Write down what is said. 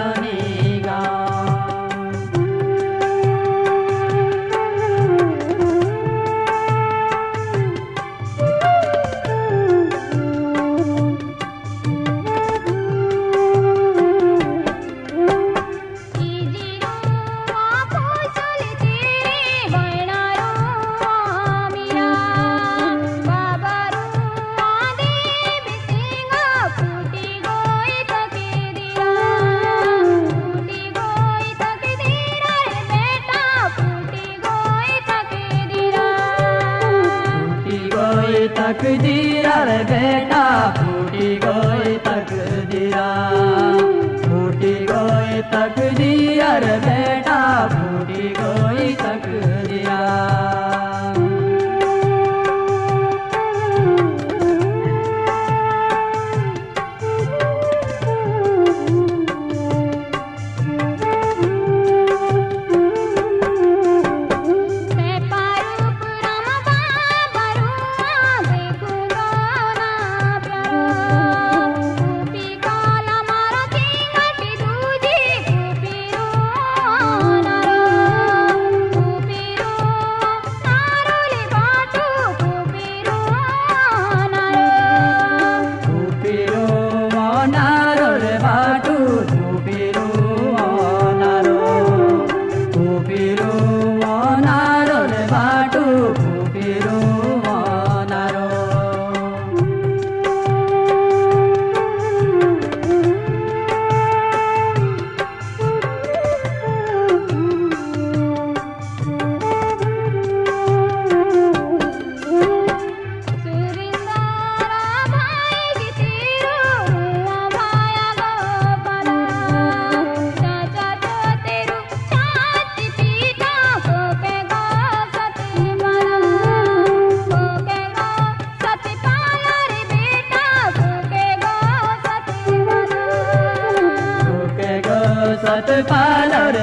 তনে तकदीरा बेटा फूटी गई जल बोटि गो तक बेटा फूटी না पाले